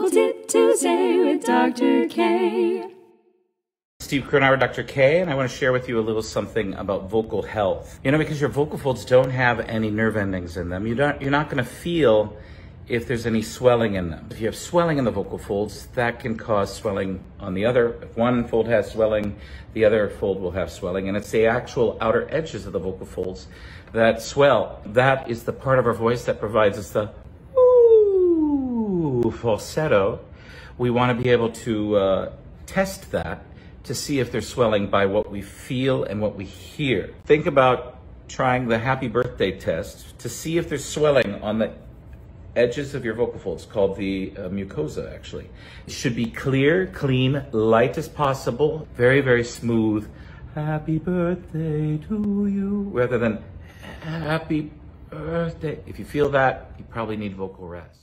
Vocal Tip Tuesday with Dr. K. Steve Kernauer, Dr. K, and I want to share with you a little something about vocal health. You know, because your vocal folds don't have any nerve endings in them, you don't, you're not going to feel if there's any swelling in them. If you have swelling in the vocal folds, that can cause swelling on the other. If one fold has swelling, the other fold will have swelling, and it's the actual outer edges of the vocal folds that swell. That is the part of our voice that provides us the falsetto. We want to be able to uh, test that to see if they're swelling by what we feel and what we hear. Think about trying the happy birthday test to see if there's swelling on the edges of your vocal folds called the uh, mucosa actually. It should be clear, clean, light as possible, very, very smooth. Happy birthday to you, rather than happy birthday. If you feel that, you probably need vocal rest.